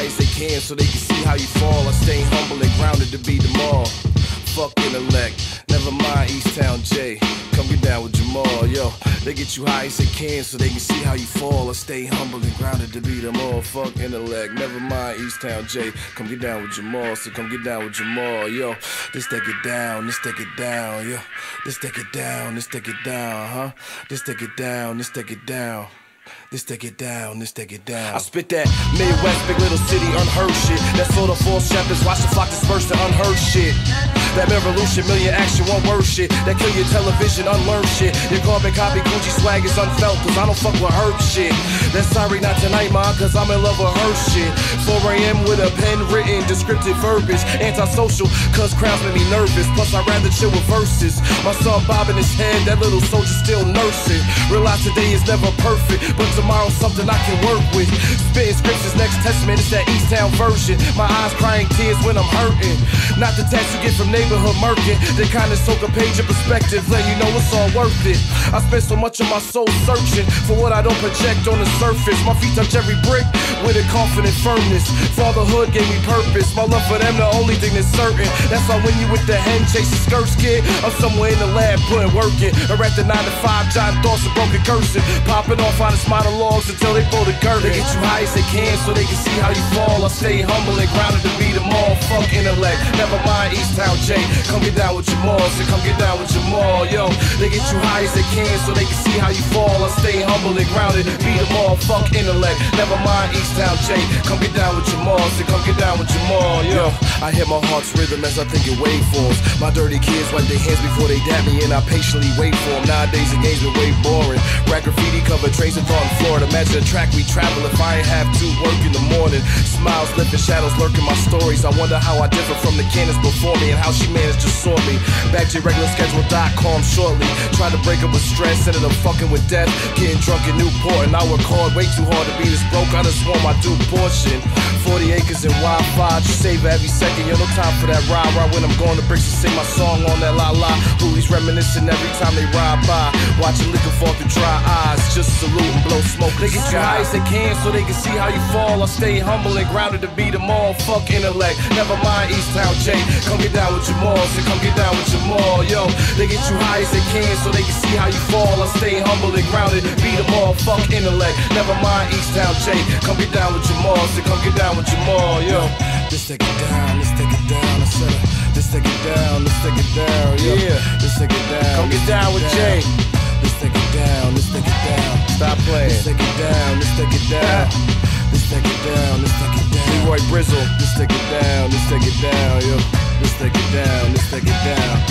high as they can so they can see how you fall. I stay humble and grounded to be them all. Fuck intellect, never mind Eastown J. Come get down with Jamal, yo. They get you high as they can so they can see how you fall. I stay humble and grounded to be them all. Fuck intellect, never mind Eastown J. Come get down with Jamal, so come get down with Jamal, yo. This take it down, this take it down, yo. This take it down, this take it down, huh? This take it down, this take it down. This take it down, this take it down. I spit that Midwest, big little city, unheard shit. That sort of false shepherds, watch the flock disperse the unheard shit. That revolution, million action, one word shit. That kill your television, unlearn shit. Your carbon copy Gucci swag is unfelt, cause I don't fuck with herb shit. That's sorry, not tonight, ma, cause I'm in love with her shit. 4 a.m. with a pen written, descriptive verbiage. Antisocial, cause crowds make me nervous. Plus, I'd rather chill with verses. My son bobbing his head, that little soldier still nursing. Realize today is never perfect, but tomorrow's something I can work with. Spitting scriptures, next testament, it's that Eastown version. My eyes crying tears when I'm hurting. Not the text you get from neighborhood murking. They kinda soak a page of perspective, let you know it's all worth it. I spend so much of my soul searching for what I don't project on the surface. My feet touch every brick with a confident firmness. Fatherhood gave me purpose. My love for them, the only thing that's certain. That's why when you with the hen chasing skirts, kid, I'm somewhere in the lab putting work in. Or at the 9 to 5, John thoughts of broken cursing. Popping off on honest monologues until they pull the curtain. They get you high as they can so they can see how you fall. I stay humble and grounded be them all. Intellect, never mind Eastown J. Come get down with your malls, so come get down with your mall, yo. They get you high as they can so they can see how you fall. I stay humble and grounded, be the. Fuck intellect, never mind Eastown J. Come get down with your malls, so come get down with your mall, yo. I hear my heart's rhythm as I think in waveforms. My dirty kids wipe their hands before they dap me, and I patiently wait for them. Nowadays the games been way boring. Rap graffiti cover trains and thought in Florida. Imagine a track we travel if I ain't have to work in the morning. Smiles lifting shadows lurking my stories. I wonder how I differ from the cannons before me and how she managed to sort me. Back to regular schedule.com shortly. Tried to break up with stress, ended up fucking with death. Getting drunk in Newport, and I work hard, way too hard to be this broke. I just want my due portion. 40 acres and Wi-Fi, just save every second. Yo, no time for that ride ride when I'm going to bricks to sing my song on that la la. Hoolies reminiscing every time they ride by. Watching liquor fall through dry eyes, just salute and blow smoke. They get you high as they can so they can see how you fall. I stay humble and grounded to be them all. Fuck intellect, never mind Eastown J. Come get down with your malls, so come get down with your mall, yo. They get you high as they can so they can see how you fall. I stay humble and grounded, be them all. Fuck intellect, never mind Eastown J. Come get down with your malls, so come get down with your mall, yo. Let's take it down, let's take it down, I said. Let's take it down, let's take it down, yo. Yeah. Let's take it down. Come get down with Jay. Let's take it down, let's take it down. Stop playing. Let's take it down, let's take it down. Let's take it down, let's take it down. Leroy Brizzle. Let's take it down, let's take it down, yo. Let's take it down, let's take it down.